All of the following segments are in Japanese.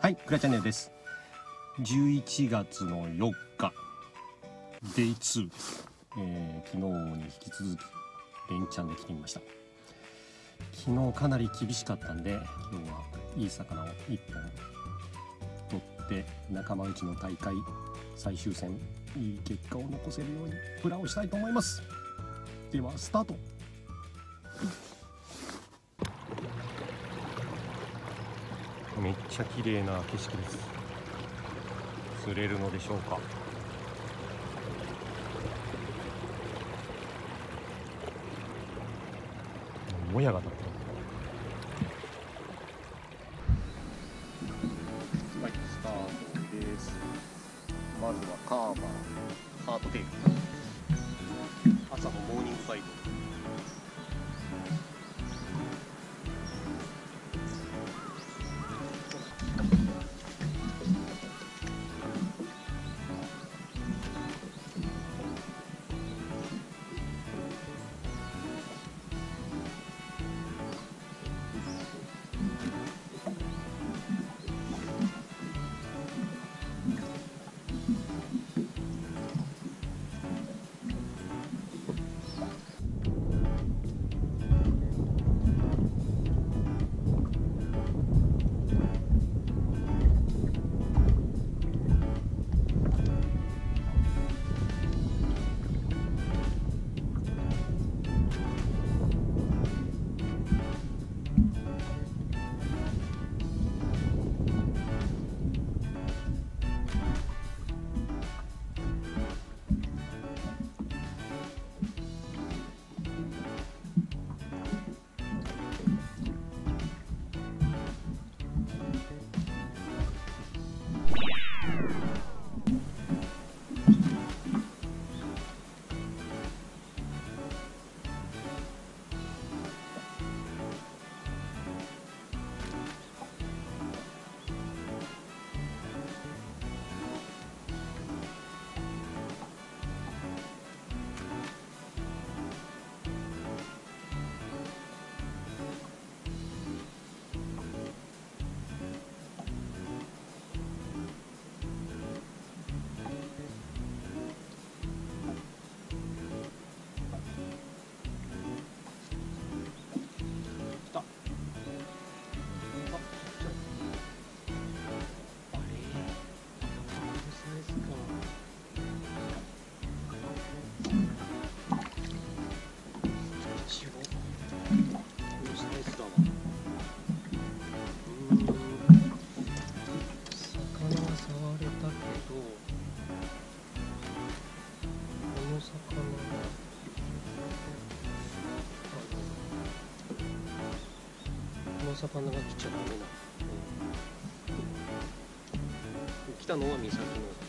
はい、クラチャンネルです。11月の4日、デイ2です。えー昨日に引き続き、連チャンで来てみました。昨日かなり厳しかったんで、今日はいい魚を1本取って、仲間内の大会最終戦、いい結果を残せるようにプラをしたいと思います。では、スタートめっちゃ綺麗な景色です。釣れるのでしょうか。もやが立ってる。はいスタートです。まずはカーバー。ハートテープ。朝のモーニングファイトの魚が来ちゃダメなの、うん来たのは岬の。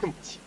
对不起